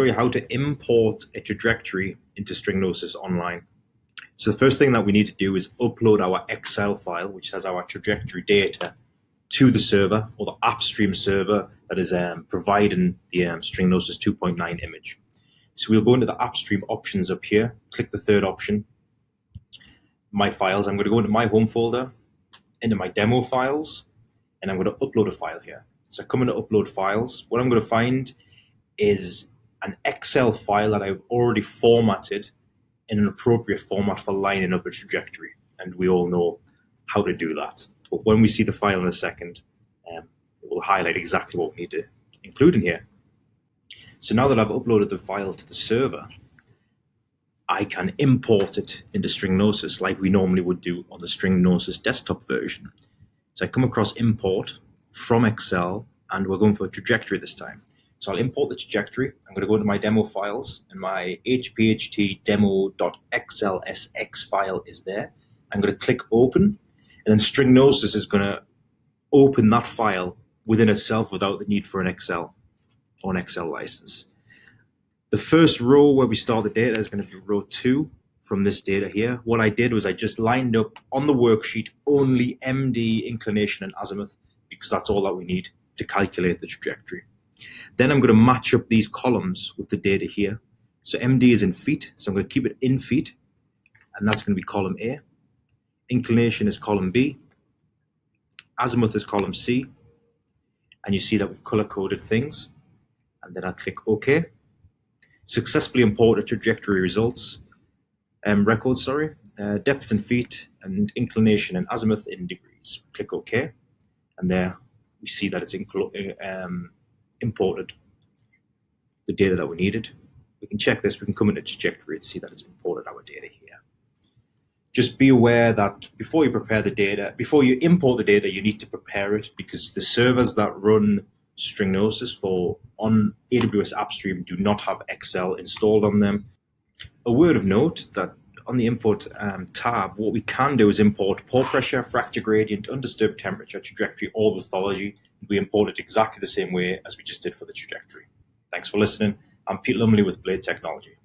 show you how to import a trajectory into Stringnosis online. So the first thing that we need to do is upload our Excel file, which has our trajectory data, to the server or the AppStream server that is um, providing the um, Stringnosis 2.9 image. So we'll go into the AppStream options up here, click the third option, my files. I'm going to go into my home folder, into my demo files, and I'm going to upload a file here. So I come into upload files. What I'm going to find is an Excel file that I've already formatted in an appropriate format for lining up a trajectory. And we all know how to do that. But when we see the file in a second, um, it will highlight exactly what we need to include in here. So now that I've uploaded the file to the server, I can import it into Stringnosis like we normally would do on the Stringnosis desktop version. So I come across import from Excel, and we're going for a trajectory this time. So I'll import the trajectory. I'm going to go to my demo files, and my hpht demo.xlsx file is there. I'm going to click open, and then Stringnosis is going to open that file within itself without the need for an Excel or an Excel license. The first row where we start the data is going to be row two from this data here. What I did was I just lined up on the worksheet only MD, inclination, and azimuth because that's all that we need to calculate the trajectory. Then I'm going to match up these columns with the data here. So MD is in feet, so I'm going to keep it in feet, and that's going to be column A. Inclination is column B. Azimuth is column C. And you see that we've color-coded things. And then I click OK. Successfully imported trajectory results, um, records, sorry, uh, depth in feet, and inclination and azimuth in degrees. Click OK. And there we see that it's um, imported the data that we needed. We can check this, we can come into trajectory and see that it's imported our data here. Just be aware that before you prepare the data, before you import the data, you need to prepare it because the servers that run Stringnosis for on AWS AppStream do not have Excel installed on them. A word of note that on the import um, tab, what we can do is import pore pressure, fracture gradient, undisturbed temperature, trajectory, or lithology. We import it exactly the same way as we just did for the trajectory. Thanks for listening. I'm Pete Lumley with Blade Technology.